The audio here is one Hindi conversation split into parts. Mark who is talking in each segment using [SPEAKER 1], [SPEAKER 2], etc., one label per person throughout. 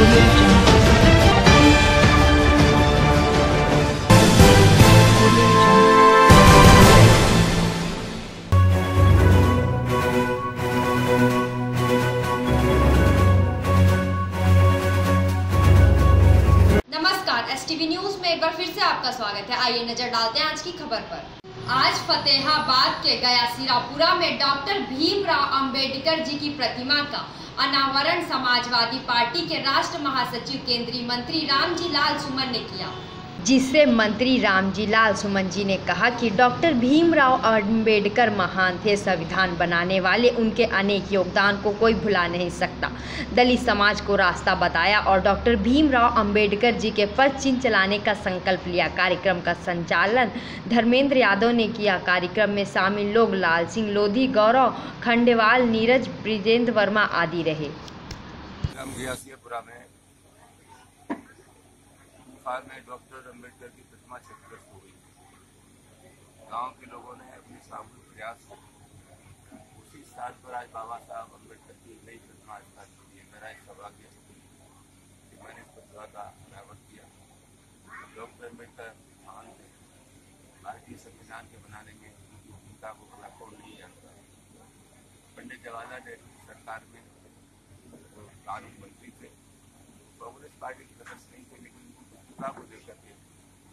[SPEAKER 1] नमस्कार एस न्यूज़ में एक बार फिर से आपका स्वागत है। आइए नज़र डालते हैं आज की खबर पर। आज फतेहाबाद के गया सिरापुरा में डॉक्टर भीमराव अंबेडकर जी की प्रतिमा का अनावरण समाजवादी पार्टी के राष्ट्र महासचिव केंद्रीय मंत्री रामजी लाल सुमन ने किया। जिससे मंत्री रामजी लाल सुमन जी ने कहा कि डॉक्टर भीमराव अंबेडकर महान थे, संविधान बनाने वाले, उनके अनेक योगदान को कोई भुला नहीं सकता। दलित समाज को रास्ता बताया और डॉक्टर भीमराव अंबेडकर जी के पद चिन्ह चलाने का संकल्प लिया। कार्यक्रम का संचालन धर्मेंद्र यादव ने किया। कार्यक्रम में शामिल लोग लाल सिंह लोधी, गौरव खंडेवाल, नीरज ब्रिजेंद्र वर्मा आदि रहे।
[SPEAKER 2] हम में डॉक्टर अंबेडकर की प्रतिमा क्षतिग्रस्त हो गई। गाँव के लोगों ने अपने सामूहिक प्रयास से उसी स्थान पर आज बाबा साहब अंबेडकर की नई प्रतिमा स्थापित की है। मेरा एक सौभाग्य कि मैंने इस प्रतिमा का अनावरण किया। डॉक्टर अंबेडकर महान थे। भारतीय संविधान के बनाने में उनकी भूमिका को भला कौन नहीं जानता। पंडित जवाहरलाल नेहरू सरकार में कानून मंत्री थे कांग्रेस पार्टी के सदस्य नहीं थे लेकिन को लेकर के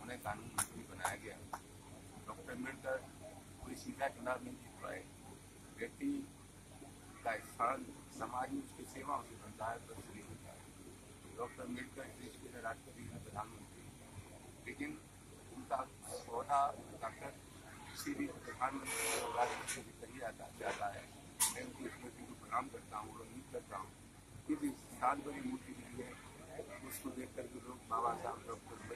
[SPEAKER 2] उन्हें कानून मंत्री बनाया गया। डॉक्टर अंबेडकर कोई सीधा चुनाव नहीं जीत पाए। व्यक्ति का स्थान, समाज में उसकी सेवा उसे बनता है तो इसलिए होता है डॉक्टर अंबेडकर देश के राष्ट्रपति हैं, प्रधानमंत्री। लेकिन उनका पौधा डॉक्टर किसी भी प्रधानमंत्री कही जाता है। मैं उनकी स्मृति को प्रणाम करता हूँ और उम्मीद करता हूँ कि जिस स्थान पर मूर्ति उसको देख करके लोग बाबा साहब डॉक्टर